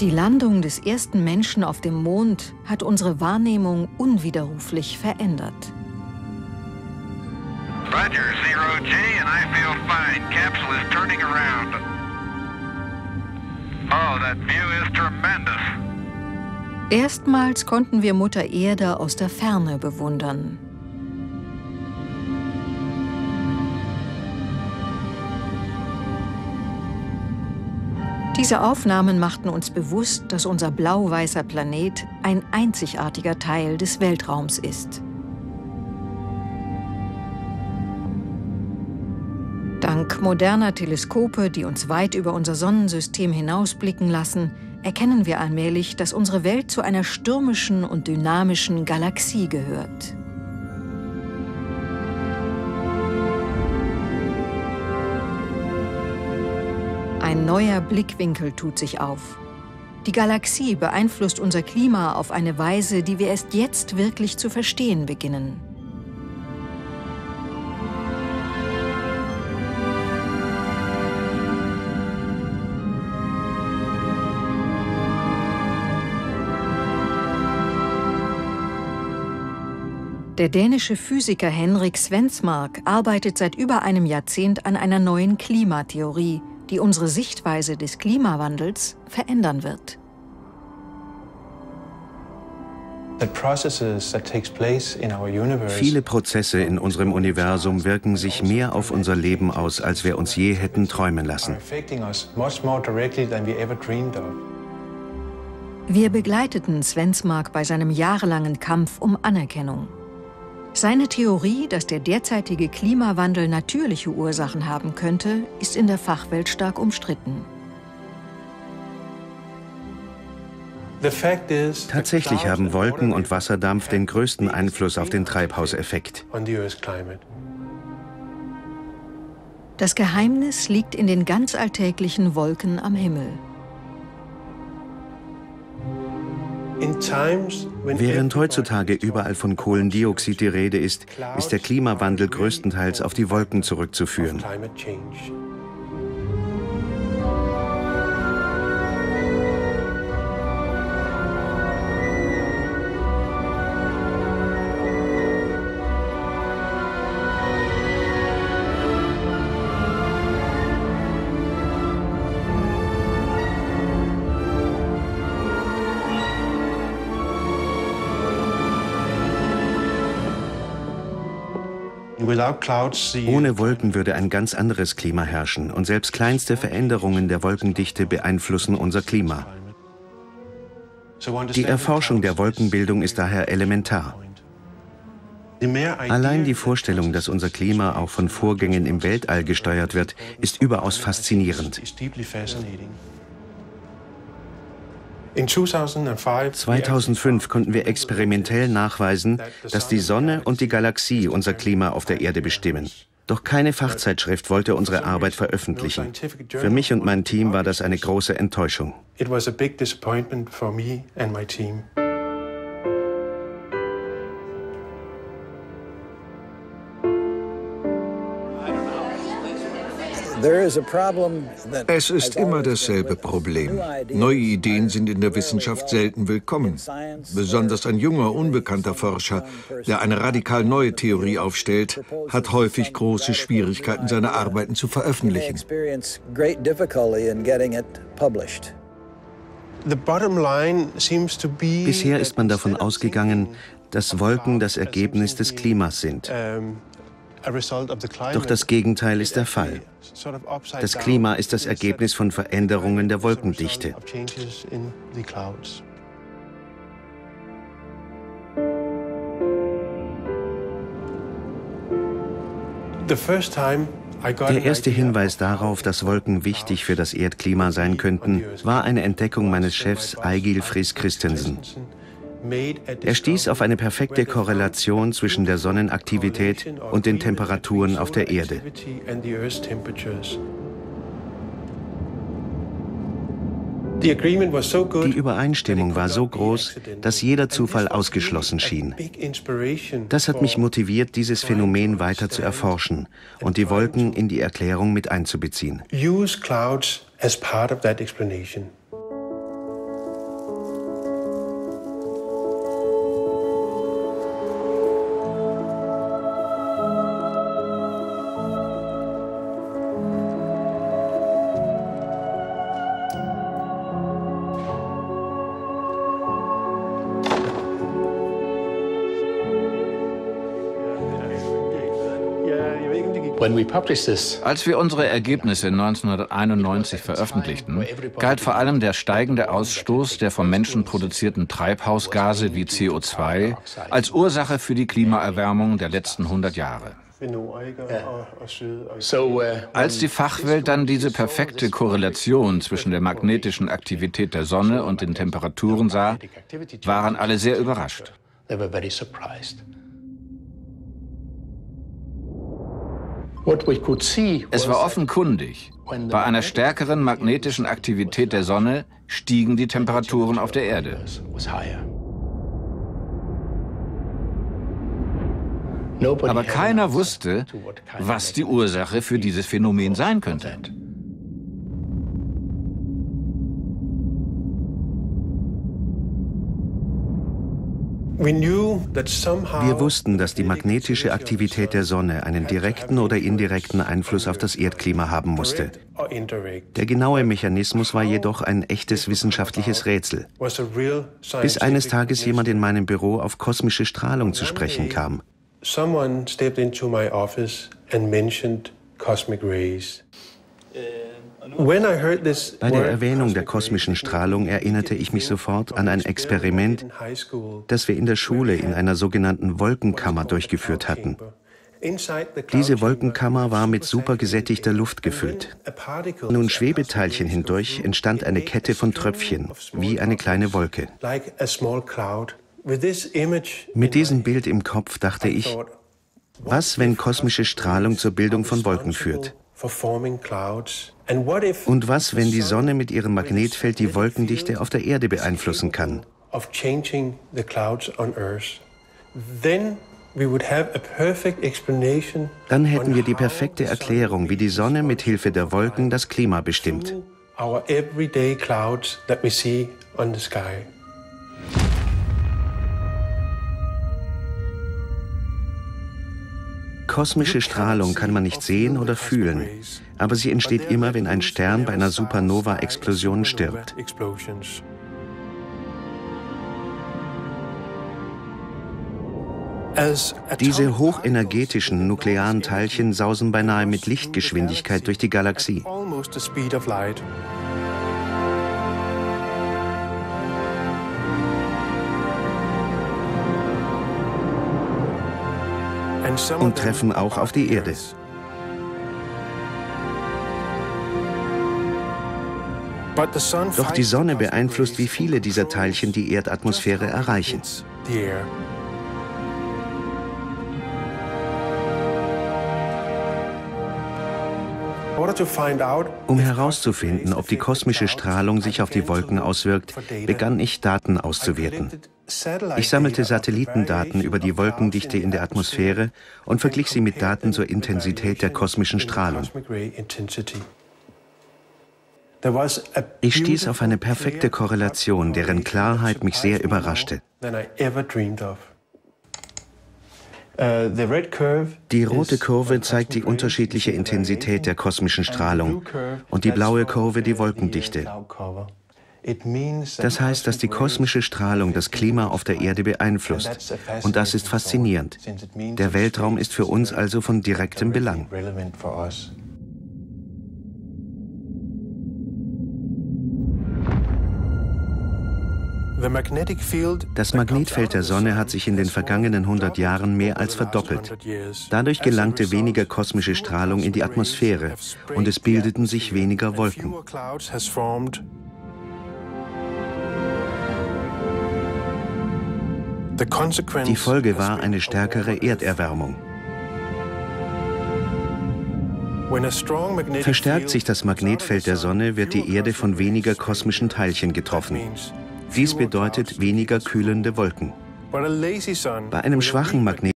Die Landung des ersten Menschen auf dem Mond hat unsere Wahrnehmung unwiderruflich verändert. Roger, Zero G, and I feel fine. Capsule is turning around. Oh, that view is tremendous. Erstmals konnten wir Mutter Erde aus der Ferne bewundern. Diese Aufnahmen machten uns bewusst, dass unser blau-weißer Planet ein einzigartiger Teil des Weltraums ist. Dank moderner Teleskope, die uns weit über unser Sonnensystem hinausblicken lassen, erkennen wir allmählich, dass unsere Welt zu einer stürmischen und dynamischen Galaxie gehört. Ein neuer Blickwinkel tut sich auf. Die Galaxie beeinflusst unser Klima auf eine Weise, die wir erst jetzt wirklich zu verstehen beginnen. Der dänische Physiker Henrik Svensmark arbeitet seit über einem Jahrzehnt an einer neuen Klimatheorie, die unsere Sichtweise des Klimawandels verändern wird. Viele Prozesse in unserem Universum wirken sich mehr auf unser Leben aus, als wir uns je hätten träumen lassen. Wir begleiteten Svensmark bei seinem jahrelangen Kampf um Anerkennung. Seine Theorie, dass der derzeitige Klimawandel natürliche Ursachen haben könnte, ist in der Fachwelt stark umstritten. Tatsächlich haben Wolken und Wasserdampf den größten Einfluss auf den Treibhauseffekt. Das Geheimnis liegt in den ganz alltäglichen Wolken am Himmel. Während heutzutage überall von Kohlendioxid die Rede ist, ist der Klimawandel größtenteils auf die Wolken zurückzuführen. Ohne Wolken würde ein ganz anderes Klima herrschen und selbst kleinste Veränderungen der Wolkendichte beeinflussen unser Klima. Die Erforschung der Wolkenbildung ist daher elementar. Allein die Vorstellung, dass unser Klima auch von Vorgängen im Weltall gesteuert wird, ist überaus faszinierend. 2005 konnten wir experimentell nachweisen, dass die Sonne und die Galaxie unser Klima auf der Erde bestimmen. Doch keine Fachzeitschrift wollte unsere Arbeit veröffentlichen. Für mich und mein Team war das eine große Enttäuschung. It was a big disappointment for me and my team. Es ist immer dasselbe Problem. Neue Ideen sind in der Wissenschaft selten willkommen. Besonders ein junger, unbekannter Forscher, der eine radikal neue Theorie aufstellt, hat häufig große Schwierigkeiten, seine Arbeiten zu veröffentlichen. Bisher ist man davon ausgegangen, dass Wolken das Ergebnis des Klimas sind. Doch das Gegenteil ist der Fall. Das Klima ist das Ergebnis von Veränderungen der Wolkendichte. Der erste Hinweis darauf, dass Wolken wichtig für das Erdklima sein könnten, war eine Entdeckung meines Chefs Eigil Friis Christensen. Er stieß auf eine perfekte Korrelation zwischen der Sonnenaktivität und den Temperaturen auf der Erde. Die Übereinstimmung war so groß, dass jeder Zufall ausgeschlossen schien. Das hat mich motiviert, dieses Phänomen weiter zu erforschen und die Wolken in die Erklärung mit einzubeziehen. Use clouds as part of that explanation. Als wir unsere Ergebnisse 1991 veröffentlichten, galt vor allem der steigende Ausstoß der vom Menschen produzierten Treibhausgase wie CO2 als Ursache für die Klimaerwärmung der letzten 100 Jahre. Als die Fachwelt dann diese perfekte Korrelation zwischen der magnetischen Aktivität der Sonne und den Temperaturen sah, waren alle sehr überrascht. Es war offenkundig. Bei einer stärkeren magnetischen Aktivität der Sonne stiegen die Temperaturen auf der Erde. Aber keiner wusste, was die Ursache für dieses Phänomen sein könnte. Wir wussten, dass die magnetische Aktivität der Sonne einen direkten oder indirekten Einfluss auf das Erdklima haben musste. Der genaue Mechanismus war jedoch ein echtes wissenschaftliches Rätsel. Bis eines Tages jemand in meinem Büro auf kosmische Strahlung zu sprechen kam. Someone stepped into my office and mentioned cosmic rays. Bei der Erwähnung der kosmischen Strahlung erinnerte ich mich sofort an ein Experiment, das wir in der Schule in einer sogenannten Wolkenkammer durchgeführt hatten. Diese Wolkenkammer war mit supergesättigter Luft gefüllt. Nun Schwebeteilchen hindurch entstand eine Kette von Tröpfchen, wie eine kleine Wolke. Mit diesem Bild im Kopf dachte ich, was, wenn kosmische Strahlung zur Bildung von Wolken führt? Und was, wenn die Sonne mit ihrem Magnetfeld die Wolkendichte auf der Erde beeinflussen kann? Dann hätten wir die perfekte Erklärung, wie die Sonne mit Hilfe der Wolken das Klima bestimmt. Kosmische Strahlung kann man nicht sehen oder fühlen, aber sie entsteht immer, wenn ein Stern bei einer Supernova-Explosion stirbt. Diese hochenergetischen nuklearen Teilchen sausen beinahe mit Lichtgeschwindigkeit durch die Galaxie. Und treffen auch auf die Erde. Doch die Sonne beeinflusst, wie viele dieser Teilchen die Erdatmosphäre erreichen. Um herauszufinden, ob die kosmische Strahlung sich auf die Wolken auswirkt, begann ich Daten auszuwerten. Ich sammelte Satellitendaten über die Wolkendichte in der Atmosphäre und verglich sie mit Daten zur Intensität der kosmischen Strahlung. Ich stieß auf eine perfekte Korrelation, deren Klarheit mich sehr überraschte. Die rote Kurve zeigt die unterschiedliche Intensität der kosmischen Strahlung und die blaue Kurve die Wolkendichte. Das heißt, dass die kosmische Strahlung das Klima auf der Erde beeinflusst. Und das ist faszinierend. Der Weltraum ist für uns also von direktem Belang. Das Magnetfeld der Sonne hat sich in den vergangenen 100 Jahren mehr als verdoppelt. Dadurch gelangte weniger kosmische Strahlung in die Atmosphäre und es bildeten sich weniger Wolken. Die Folge war eine stärkere Erderwärmung. Verstärkt sich das Magnetfeld der Sonne, wird die Erde von weniger kosmischen Teilchen getroffen. Dies bedeutet weniger kühlende Wolken. Bei einem schwachen Magnetfeld